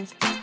Bye.